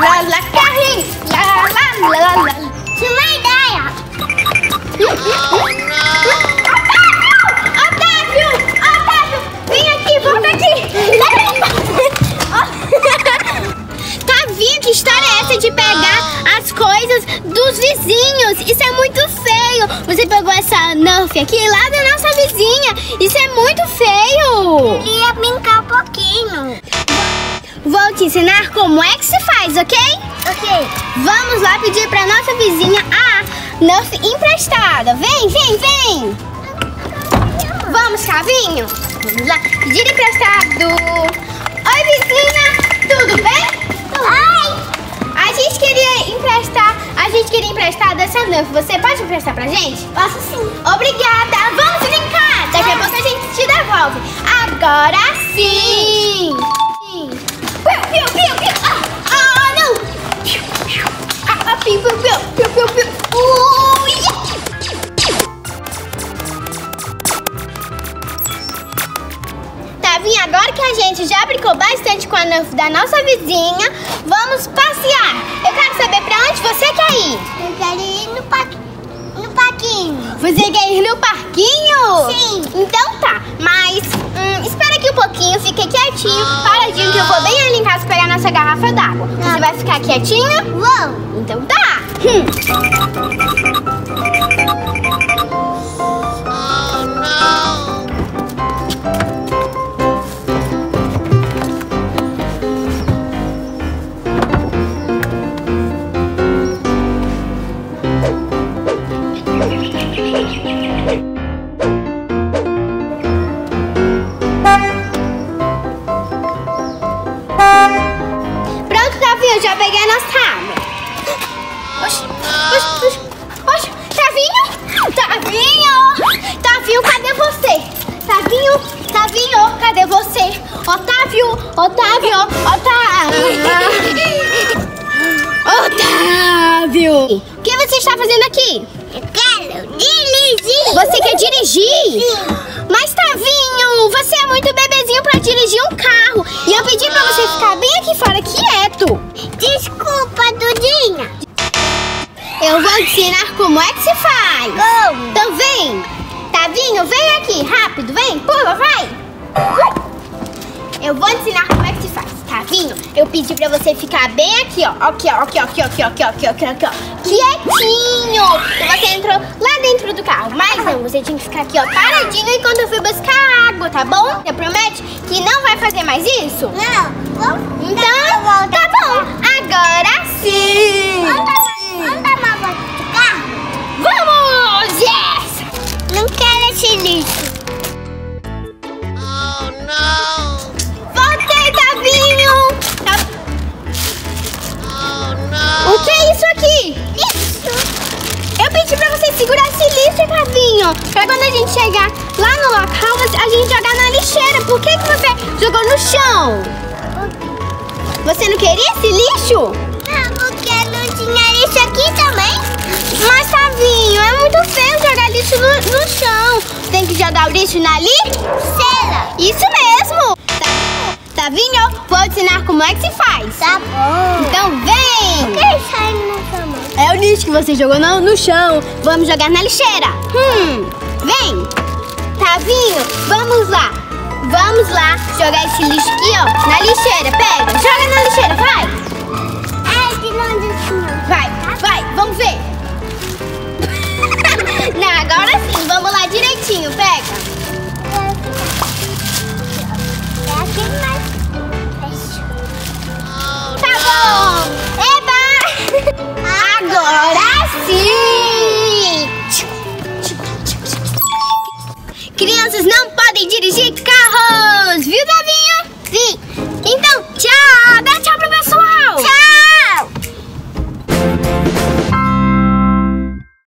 lá, lá, carrinho! Lá, lá, lá, lá. Tinha uma ideia. Otávio! Otávio! Vem aqui, volta aqui! Tavinho, que história é essa de pegar as coisas dos vizinhos? Isso é muito feio! Você pegou essa Nerf aqui lá da nossa vizinha! Vou te ensinar como é que se faz, ok? Ok. Vamos lá pedir pra nossa vizinha a Nerf emprestada. Vem, vem, vem! Vamos, Cavinho? Vamos lá. Pedir emprestado. Oi, vizinha! Tudo bem? Ai. A gente queria emprestar, a gente queria emprestar dessa Nerf. Você pode emprestar pra gente? Posso sim. Obrigada! Vamos brincar! Daqui a pouco a gente te devolve. Agora sim! Piu, piu, piu, piu, piu, piu, piu. Ui. Tavinha, agora que a gente já brincou bastante com a Nerf da nossa vizinha, vamos passear. Eu quero saber pra onde você quer ir. Eu quero ir no, parque, no parquinho. Você quer ir no parquinho? Sim. Então tá, mas hum, espera aqui um pouquinho, fique quietinho, paradinho que eu vou bem ali em casa pegar nossa garrafa d'água. Você vai ficar quietinho? Vou. Então tá. Hum. Pronto, Davi, eu já peguei a nossa. Oxi, oxi, oxi, oxi, Tavinho, Tavinho, Tavinho, cadê você? Tavinho, Tavinho, cadê você? Otávio, Otávio, Otávio. Otávio. O que você está fazendo aqui? Eu quero dirigir. Você quer dirigir? Sim. Mas Tavinho, você é muito bebezinho pra dirigir um carro. Vem. Tavinho, vem aqui, rápido, vem, pula, vai. Eu vou ensinar como é que se faz. Tavinho, eu pedi pra você ficar bem aqui, ó. Aqui, ó, aqui, ó, aqui, ó, aqui, ó, aqui, ó, aqui, ó, aqui, ó, aqui, ó. Quietinho. Você entrou lá dentro do carro. Mas não, você tinha que ficar aqui, ó, paradinho enquanto eu fui buscar água, tá bom? Você promete que não vai fazer mais isso? Não. Então, tá bom. Agora sim. A gente chegar lá no local, a gente jogar na lixeira. Por que, que você jogou no chão? Você não queria esse lixo? Não, porque não tinha lixo aqui também. Mas, Tavinho, é muito feio jogar lixo no, no chão. Tem que jogar o lixo na lixeira. Isso mesmo. Tavinho, Tavinho, vou te ensinar como é que se faz. Tá bom. Então vem! Quem sai no tamanho? É o lixo que você jogou no, no chão. Vamos jogar na lixeira. Hum, vem. Tavinho, vamos lá. Vamos lá jogar esse lixo aqui, ó, na lixeira. Pega, joga